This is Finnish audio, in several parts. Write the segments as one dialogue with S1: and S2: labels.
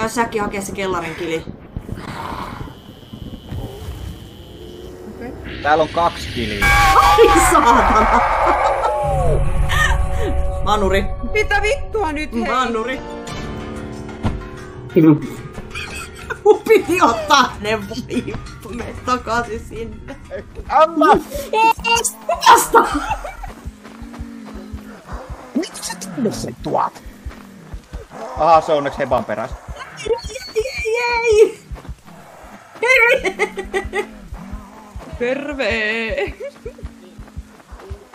S1: Käy säkin hakea se kellarin kili.
S2: Täällä on kaksi kiliä.
S1: Ai saatana! Manuri.
S3: Mitä vittua nyt hei?
S1: Manuri. Mun piti ottaa ne vaippumet takaisin sinne.
S2: Amma!
S1: Vasta!
S2: Miksi sä sen tuot? Aha, se on onneksi heban perässä.
S1: Ei, ei, ei!
S3: Terve!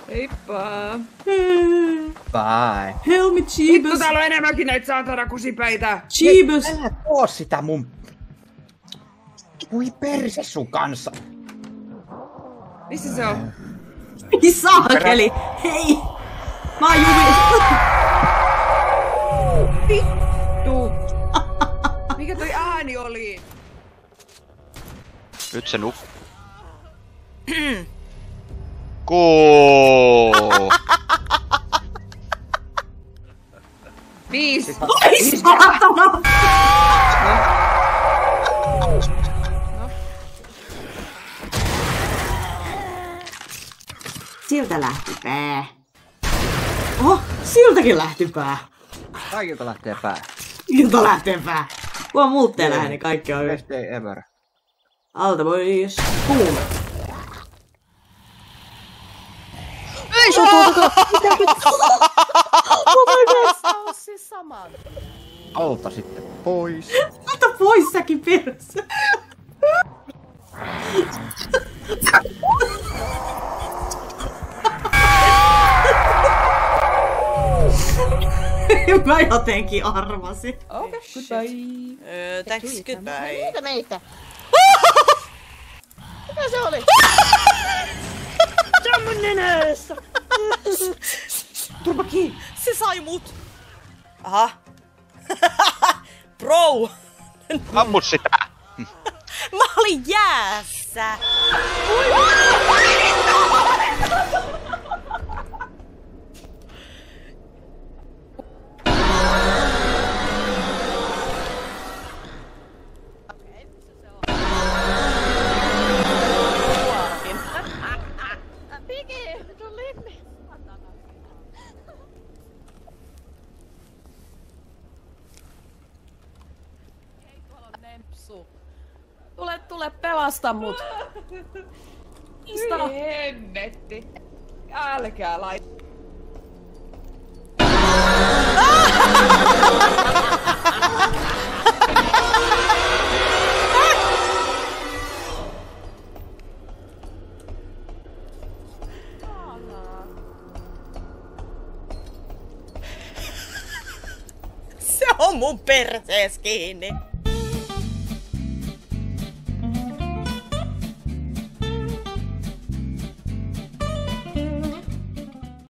S3: Heippa!
S2: Bye.
S1: Helmi
S3: Vittu,
S1: Jeebus!
S3: täällä on enemmänkin näitä saatana kusipäitä!
S1: Jeebus!
S2: Älä tuo sitä mun... Voi perse sun kanssa.
S3: Missä se on?
S1: Saakeli! Hei! Mä oon juuri...
S4: Nyt se nup... Koo!
S3: Viisi!
S1: Ai saatana! Siltä lähti pää. Oho, siltäkin lähti pää.
S2: Kaikilta lähtee pää.
S1: Siltä lähtee pää. Kun on muutteen lähde, niin kaikki on hyvin.
S2: Best day ever.
S1: Alta pois. Kuume.
S2: Ei se on tuota
S5: on siis sama.
S2: Alta sitten pois.
S1: Ota pois säkin perse. Mä jotenkin arvasin.
S3: Okay, goodbye.
S5: Uh, thanks, goodbye.
S6: Mitä meitä? Mitä se oli? Se on mun nenässä!
S1: Turpa kiinni.
S5: Se sai mut. Aha. Bro!
S4: Ammu sitä!
S5: Mä olin jäässä! Nempsu. Tule, tule, pelasta mut. Mistä?
S3: Hemmetti. Älkää lai...
S5: Se on mun persees kiinni.